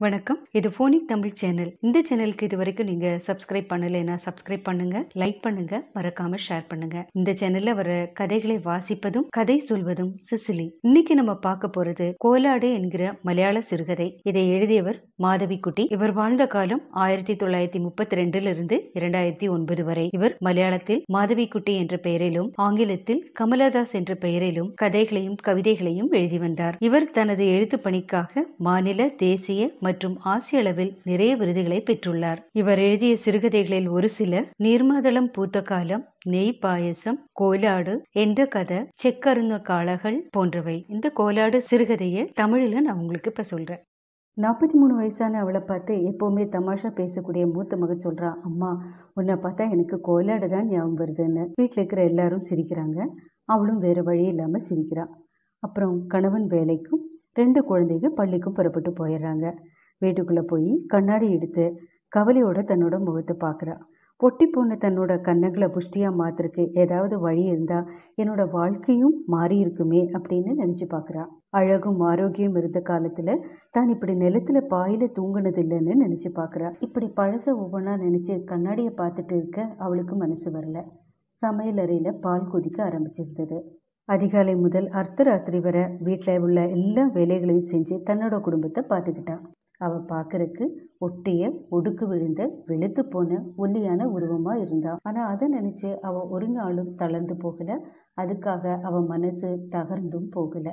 வணக்கம். இது phonic Tamil channel. இந்த சேனலுக்கு இது வரைக்கும் நீங்க சப்ஸ்கிரைப் பண்ணலைன்னா சப்ஸ்கிரைப் பண்ணுங்க லைக் பண்ணுங்க மறக்காம ஷேர் பண்ணுங்க. இந்த சேனல்ல வர கதைகளை வாசிப்பதும் கதை சொல்வதும் சிசிலி. இன்னைக்கு நம்ம பார்க்க போறது கோலாடு என்கிற மலையாள சிறுகதை. இதை எழுதியவர் மாதவி குட்டி இவர் வாழ்ந்த காலம் ஆயிரத்தி தொள்ளாயிரத்தி முப்பத்தி ரெண்டுல இருந்து இரண்டாயிரத்தி ஒன்பது வரை. இவர் மலையாளத்தில் மாதவி குட்டி என்ற பெயரிலும் ஆங்கிலத்தில் கமலதாஸ் என்ற பெயரிலும் கதைகளையும் கவிதைகளையும் எழுதி வந்தார். இவர் தனது எழுத்து பணிக்காக மாநில தேசிய மற்றும் ஆசிய அளவில் நிறைய விருதுகளை பெற்றுள்ளார். இவர் எழுதிய சிறுகதைகளில் ஒரு சில நீர்மாதளம் பூத்த காலம் நெய் பாயசம் கோலாடு என்ற கதை செக்கருந்த காளகள் போன்றவை. இந்த கோலாடு சிறுகதையை தமிழில் நான் உங்களுக்கு இப்ப சொல்றேன். நாற்பத்தி மூணு வயசான அவளை பார்த்து எப்போவுமே தமாஷா பேசக்கூடிய மூத்த மகன் சொல்றா அம்மா உன்னை பார்த்தா எனக்கு கோலாடு தான் ஞாபகம் வருதுன்னு. வீட்டில் இருக்கிற எல்லாரும் சிரிக்கிறாங்க. அவளும் வேற வழி இல்லாமல் சிரிக்கிறா. அப்புறம் கணவன் வேலைக்கும் ரெண்டு குழந்தைங்க பள்ளிக்கும் புறப்பட்டு போயிடுறாங்க. வீட்டுக்குள்ளே போய் கண்ணாடி எடுத்து கவலையோட தன்னோட முகத்தை பார்க்குறா பொட்டி போன தன்னோட கண்ணகளை புஷ்டியாக மாத்துறதுக்கு ஏதாவது வழி இருந்தா என்னோட வாழ்க்கையும் மாறி இருக்குமே அப்படின்னு நினச்சி பார்க்குறா அழகும் ஆரோக்கியம் இருந்த காலத்தில் தான் இப்படி நிலத்துல பாயில தூங்கினது இல்லைன்னு நினச்சி பார்க்குறா இப்படி பழச ஒவ்வொன்றா நினச்சி கண்ணாடியை பார்த்துட்டு இருக்க அவளுக்கு மனசு வரல. சமையலறையில் பால் கொதிக்க ஆரம்பிச்சிருந்தது. அதிகாலை முதல் அர்த்தராத்திரி வரை வீட்டில் உள்ள எல்லா வேலைகளையும் செஞ்சு தன்னோட குடும்பத்தை பார்த்துக்கிட்டான் அவ பார்க்கறக்கு ஒட்டிய ஒடுக்கு விழுந்த வெளுத்து போன ஒல்லியான உருவமா இருந்தா. ஆனா அதை நினைச்சு அவ ஒரு நாளும் தளர்ந்து போகல. அதுக்காக அவ மனசு தகர்ந்தும் போகல.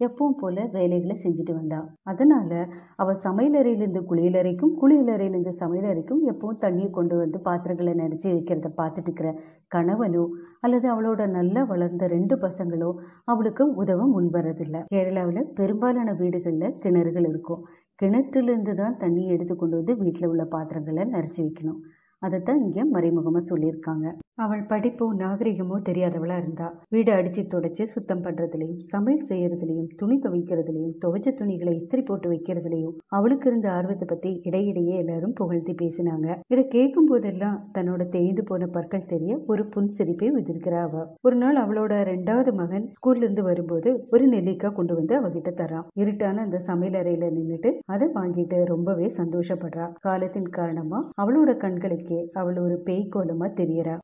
எப்பவும் போல வேலைகளை செஞ்சுட்டு வந்தா. அதனால அவ சமையலறையிலிருந்து குளியலறைக்கும் குளியலறையிலிருந்து சமையலறைக்கும் எப்பவும் தண்ணியை கொண்டு வந்து பாத்திரங்களை நினைச்சு வைக்கிறத பார்த்துட்டு இருக்கிற கணவனோ அல்லது அவளோட நல்லா வளர்ந்த ரெண்டு பசங்களோ அவளுக்கு உதவ முன்வரதில்லை கேரளாவில் பெரும்பாலான வீடுகளில் கிணறுகள் இருக்கும். கிணற்றிலிருந்து தான் தண்ணியை எடுத்து கொண்டு வந்து வீட்டில் உள்ள பாத்திரங்களை நிறச்சி வைக்கணும். அதைத்தான் இங்கே மறைமுகமாக சொல்லியிருக்காங்க. அவள் படிப்போ நாகரிகமோ தெரியாதவளா இருந்தா. வீடு அடிச்சு தொடச்சு சுத்தம் பண்றதுலயும் சமையல் செய்யறதுலயும் துணி துவைக்கிறதுலயும் துவைச்ச துணிகளை இஸ்திரி போட்டு வைக்கிறதுலையும் அவளுக்கு இருந்த ஆர்வத்தை பத்தி இடையிடையே எல்லாரும் புகழ்ந்து பேசினாங்க. இதை கேட்கும் போதெல்லாம் தன்னோட தேய்ந்து போன பற்கள் தெரிய ஒரு புன் சிரிப்பை அவ. ஒரு நாள் அவளோட ரெண்டாவது மகன் ஸ்கூல்ல இருந்து வரும்போது ஒரு நெல்லிக்காய் கொண்டு வந்து அவகிட்ட தரான். இருட்டான அந்த சமையல் அறையில நின்றுட்டு அதை வாங்கிட்டு ரொம்பவே சந்தோஷப்படுறா. காலத்தின் காரணமா அவளோட கண்களுக்கே அவள் ஒரு பேய்கோலமா தெரியறா.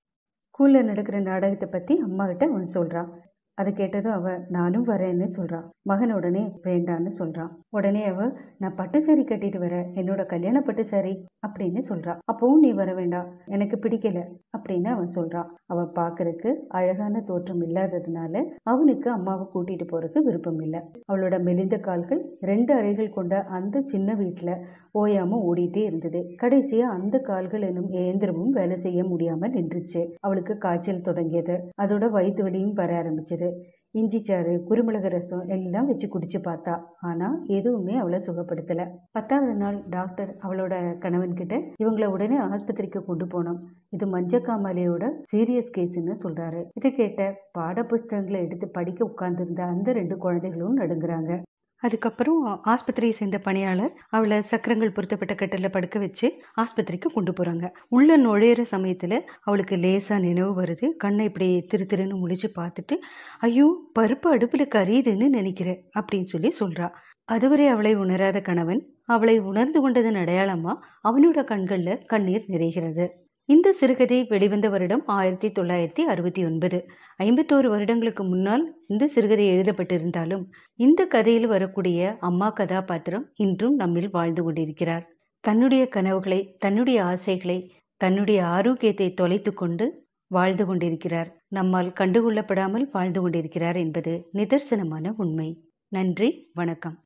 ஸ்கூலில் நடக்கிற நாடகத்தை பற்றி அம்மாக்கிட்ட அவன் சொல்கிறான் அதை கேட்டதும் அவ நானும் வரேன்னு சொல்றா. மகன் உடனே வேண்டான்னு சொல்கிறான் உடனே அவ நான் பட்டு சாரி கட்டிட்டு வரேன் என்னோட கல்யாண பட்டு சாரி அப்படின்னு சொல்றா. அப்பவும் நீ வர வேண்டாம். எனக்கு பிடிக்கல. அப்படின்னு அவன் சொல்றான் அவ பாக்குறதுக்கு அழகான தோற்றம் இல்லாததுனால அவனுக்கு அம்மாவை கூட்டிட்டு போறதுக்கு விருப்பம் இல்லை. அவளோட மெலிந்த கால்கள் ரெண்டு அறைகள் கொண்ட அந்த சின்ன வீட்டுல ஓயாம ஓடிட்டே இருந்தது. கடைசியா அந்த கால்கள் எனும் இயந்திரமும் வேலை செய்ய முடியாம நின்றுச்சு. அவளுக்கு காய்ச்சல் தொடங்கியது. அதோட வயிற்று வலியும் வர ஆரம்பிச்சது இஞ்சி சாறு குருமிளகு ரசம் எல்லாம் வச்சு குடிச்சு பார்த்தா ஆனா எதுவுமே அவளை சுகப்படுத்தல. பத்தாவது நாள் டாக்டர் அவளோட கணவன் கிட்ட இவங்கள உடனே ஆஸ்பத்திரிக்கு கொண்டு போனோம். இது மஞ்சக்காமாலையோட சீரியஸ் கேஸ்ன்னு சொல்றாரு. இதை கேட்ட பாட புஸ்தகங்களை எடுத்து படிக்க உட்கார்ந்திருந்த அந்த ரெண்டு குழந்தைகளும் நடுங்குறாங்க. அதுக்கப்புறம் ஆஸ்பத்திரியை சேர்ந்த பணியாளர் அவளை சக்கரங்கள் பொருத்தப்பட்ட கட்டில் படுக்க வச்சு ஆஸ்பத்திரிக்கு கொண்டு போகிறாங்க உள்ள நுழையிற சமயத்தில் அவளுக்கு லேசாக நினைவு வருது. கண்ணை இப்படி திரு திருன்னு முழிச்சு பார்த்துட்டு ஐயோ பருப்பு அடுப்பில் கரியுதுன்னு நினைக்கிறேன் அப்படின்னு சொல்லி சொல்கிறா அதுவரை அவளை உணராத கணவன் அவளை உணர்ந்து கொண்டதன் அடையாளமாக அவனோட கண்களில் கண்ணீர் நிறைகிறது. இந்த சிறுகதை வெளிவந்த வருடம் ஆயிரத்தி தொள்ளாயிரத்தி அறுபத்தி ஒன்பது. ஐம்பத்தோரு வருடங்களுக்கு முன்னால் இந்த சிறுகதை எழுதப்பட்டிருந்தாலும் இந்த கதையில் வரக்கூடிய அம்மா கதாபாத்திரம் இன்றும் நம்மில் வாழ்ந்து கொண்டிருக்கிறார். தன்னுடைய கனவுகளை தன்னுடைய ஆசைகளை தன்னுடைய ஆரோக்கியத்தை தொலைத்து கொண்டு வாழ்ந்து கொண்டிருக்கிறார். நம்மால் கண்டுகொள்ளப்படாமல் வாழ்ந்து கொண்டிருக்கிறார் என்பது நிதர்சனமான உண்மை. நன்றி வணக்கம்.